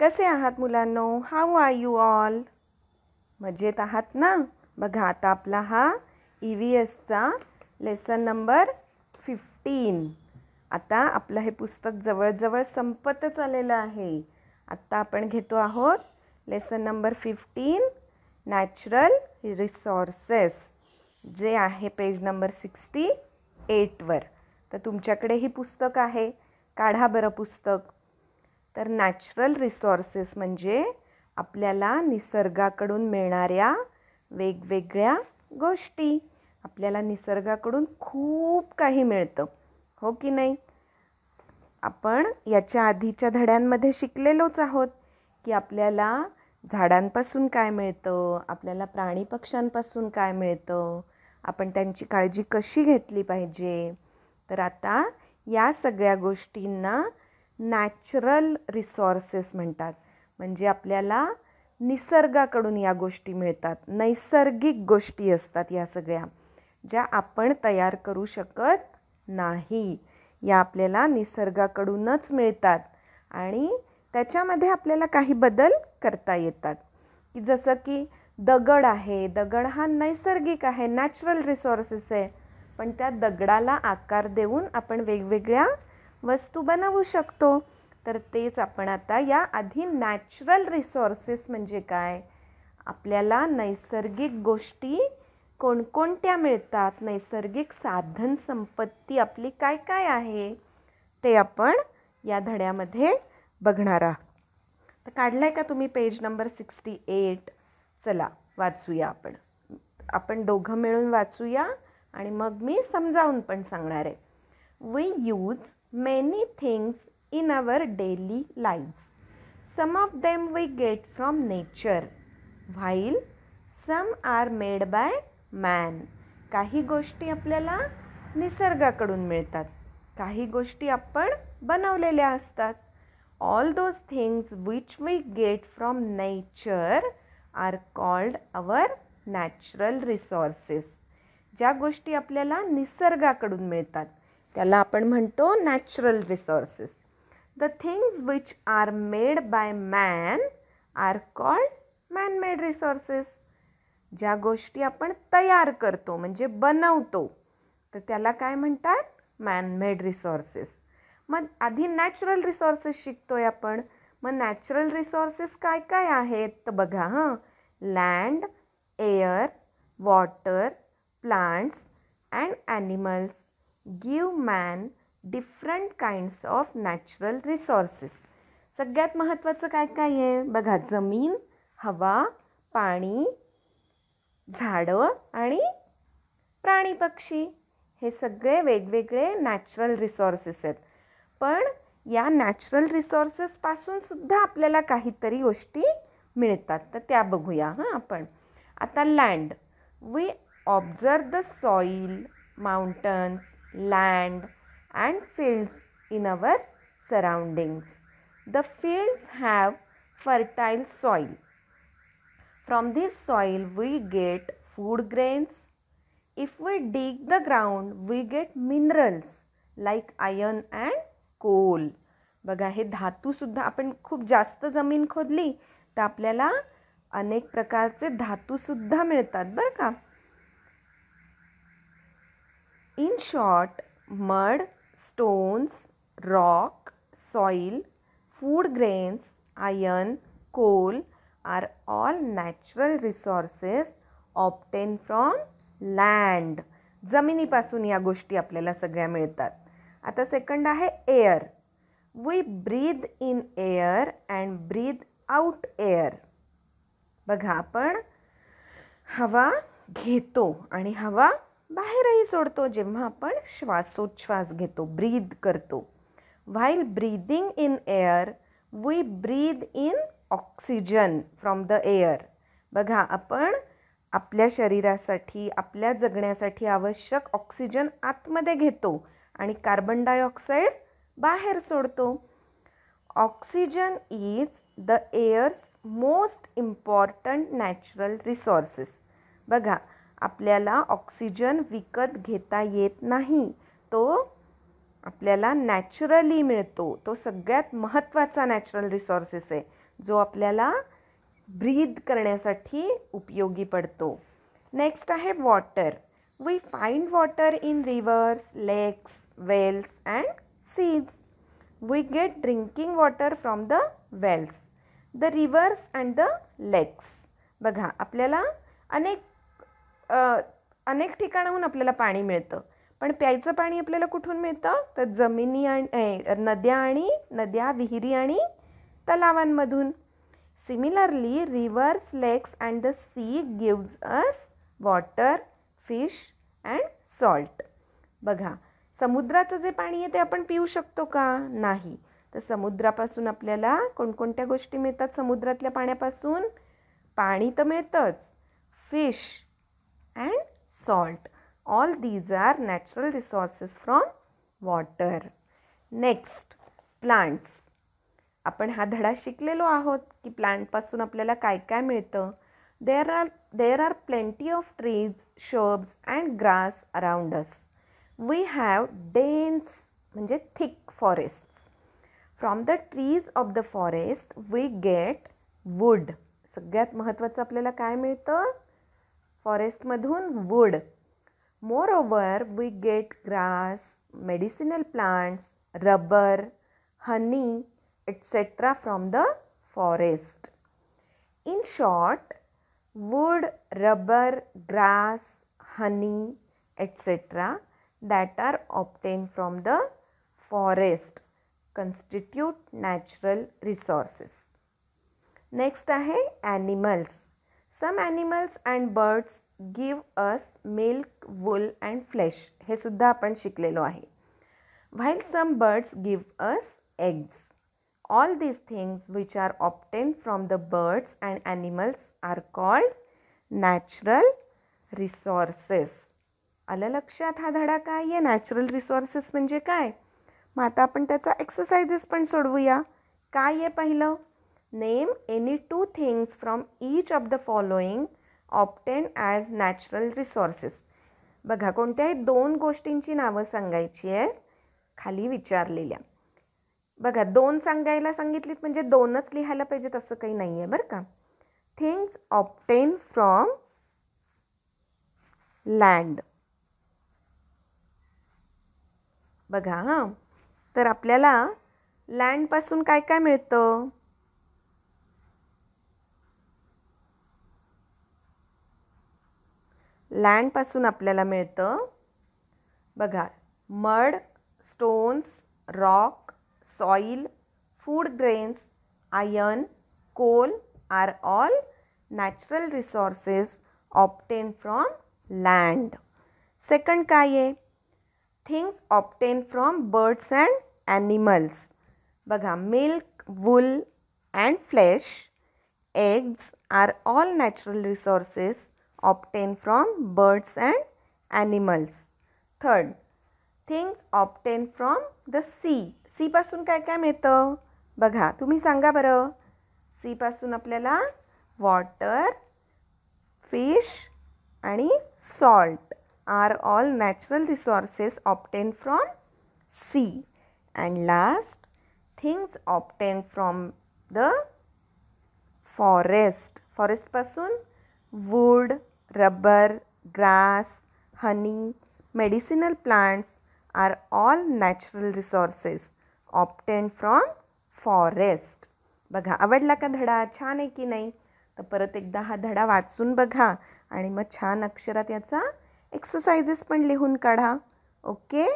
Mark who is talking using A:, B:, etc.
A: कसे आहात मुलांनो? हाऊ आर यू ऑल मजेत आहात ना? बघा आता आपला हा ई व्ही एसचा लेसन नंबर फिफ्टीन आता आपलं हे पुस्तक जवळजवळ संपतच आलेलं आहे. आत्ता आपण घेतो आहोत lesson number fifteen natural resources जे आहे पेज नंबर सिक्स्टी एटवर तर तुमच्याकडे ही पुस्तक आहे. काढा बरं पुस्तक. तर नॅचरल रिसोर्सेस म्हणजे आपल्याला निसर्गाकडून मिळणाऱ्या वेगवेगळ्या गोष्टी. आपल्याला निसर्गाकडून खूप काही मिळतं. हो की नाही? आपण याच्या आधीच्या धड्यांमध्ये शिकलेलोच आहोत की आपल्याला झाडांपासून काय मिळतं आपल्याला प्राणी पक्ष्यांपासून काय मिळतं आपण त्यांची काळजी कशी घेतली पाहिजे. तर आता या सगळ्या गोष्टींना नॅचरल रिसोर्सेस म्हणतात. म्हणजे आपल्याला निसर्गाकडून या गोष्टी मिळतात. नैसर्गिक गोष्टी असतात या सगळ्या ज्या आपण तयार करू शकत नाही. या आपल्याला निसर्गाकडूनच मिळतात आणि त्याच्यामध्ये आपल्याला काही बदल करता येतात. की जसं की दगड आहे दगड हा नैसर्गिक आहे नॅचरल रिसोर्सेस आहे. पण त्या दगडाला आकार देऊन आपण वेगवेगळ्या वस्तू बनवू शकतो. तर तेच आपण आता या आधी नॅचरल रिसोर्सेस म्हणजे काय? आपल्याला नैसर्गिक गोष्टी कोणकोणत्या मिळतात? नैसर्गिक साधन संपत्ती आपली काय काय आहे? ते आपण या धड्यामध्ये बघणार आहात. तर काढलं आहे का तुम्ही पेज नंबर सिक्स्टी एट चला वाचूया आपण. आपण दोघं मिळून वाचूया आणि मग मी समजावून पण सांगणार आहे. We use many things in our daily lifes some of them we get from nature while some are made by man काही गोष्टी आपल्याला निसर्गाकडून मिळतात. काही गोष्टी आपण बनवलेल्या असतात. All those things which we get from nature are called our natural resources ज्या गोष्टी आपल्याला निसर्गाकडून मिळतात. त्याला आपण म्हणतो natural resources the things which are made by man are called man made resources ज्या गोष्टी आपण तयार करतो, म्हणजे बनवतो, तर त्याला काय म्हणतात? मॅनमेड रिसोर्सेस मग आधी नॅचरल रिसोर्सेस शिकतोय आपण. मग नॅचरल रिसोर्सेस काय काय आहेत? तर बघा, हाँ. Land air water plants and animals give man different kinds of natural resources सगळ्यात महत्त्वाचं काय काय आहे? बघा जमीन हवा पाणी झाडं आणि प्राणी पक्षी. हे सगळे वेगवेगळे नॅचरल रिसोर्सेस आहेत. पण या नॅचरल रिसोर्सेसपासून सुद्धा आपल्याला काहीतरी गोष्टी मिळतात. तर त्या बघूया हां आपण. आता land we observe the soil mountains, land, and fields in our surroundings. The fields have fertile soil. From this soil, we get food grains. If we dig the ground, we get minerals like iron and coal. बघा हे धातूसुद्धा आपण खूप जास्त जमीन खोदली तर आपल्याला अनेक प्रकारचे धातूसुद्धा मिळतात बरं का in short mud stones, rock, soil, food grains, iron, coal are all natural resources obtained from land. जमिनीपासून या गोष्टी आपल्याला सगळ्या मिळतात. आता सेकंड आहे air we breathe in air and breathe out air बघा आपण हवा घेतो आणि हवा बाहेरही सोडतो जेव्हा आपण श्वासोच्छ्वास घेतो ब्रीद करतो. While breathing in air we breathe in oxygen from the air बघा आपण आपल्या शरीरासाठी आपल्या जगण्यासाठी आवश्यक ऑक्सिजन आतमध्ये घेतो आणि कार्बन डायऑक्साईड बाहेर सोडतो. Oxygen is the air's most important natural resources बघा आपल्याला ऑक्सिजन विकत घेता येत नाही. तो आपल्याला नॅचरली मिळतो. तो सगळ्यात महत्त्वाचा नॅचरल रिसोर्सेस आहे. जो आपल्याला ब्रीद करण्यासाठी उपयोगी पडतो. नेक्स्ट आहे water we find water in rivers lakes wells and seas we get drinking water from the wells the rivers and the lakes बघा आपल्याला अनेक अनेक ठिकाणाहून आपल्याला पाणी मिळतं. पण प्यायचं पाणी आपल्याला कुठून मिळतं? तर जमिनी आणि नद्या आणि नद्या विहिरी आणि तलावांमधून. Similarly rivers lakes and the sea gives us water fish and salt बघा समुद्राचं जे पाणी आहे ते आपण पिऊ शकतो का? नाही. तर समुद्रापासून आपल्याला कोणकोणत्या गोष्टी मिळतात? समुद्रातल्या पाण्यापासून? पाणी तर मिळतंच. Fish and salt all these are natural resources from water next plants आपण हा धडा शिकलेलो आहोत की प्लांटपासून आपल्याला काय काय मिळतं. There are there are plenty of trees shrubs and grass around us we have dense म्हणजे thick forest from the trees of the forest we get wood सगळ्यात महत्त्वाचं आपल्याला काय मिळतं? फॉरेस्टमधून wood more over we get grass medicinal plants rubber honey etc. from the forest. In short, wood, rubber, grass, honey, etc. that are obtained from the forest constitute natural resources. Next आहे animals. Some animals and birds give us milk, wool and flesh. हे सुद्धा आपण शिकलेलो आहे. While some birds give us eggs. All these things which are obtained from the birds and animals are called natural resources. आलं लक्षात हा धडा काय आहे नॅचरल रिसोर्सेस म्हणजे काय मग आता आपण त्याचा एक्सरसाइजेस पण सोडवूया काय आहे पहिलं name any two things from each of the following obtained as natural resources बघा कोणत्याही दोन गोष्टींची नावं सांगायची आहेत खाली विचारलेल्या. बघा दोन सांगायला सांगितलीत म्हणजे दोनच लिहायला पाहिजेत असं काही नाही आहे बरं का? थिंग्स ऑप्टेन फ्रॉम लँड बघा हां. तर आपल्याला लँडपासून काय काय मिळतं? लँडपासून आपल्याला मिळतं. बघा mud stones rock soil food grains iron coal are all natural resources obtained from land. Second काय आहे? Things obtained from birds and animals. बघा milk wool and flesh eggs are all natural resources obtained from birds and animals. Third, things obtained from the sea सीपासून काय काय मिळतं? बघा तुम्ही सांगा बरं. सीपासून आपल्याला वॉटर फिश आणि salt are all natural resources obtained from sea and last things obtained from the forest फॉरेस्टपासून wood rubber grass honey medicinal plants are all natural resources obtained from forest. बघा आवडला का धडा? छान आहे की नाही? तर परत एकदा हा धडा वाचून बघा आणि मग छान अक्षरात याचा एक्सरसाइजेस पण लिहून काढा. ओके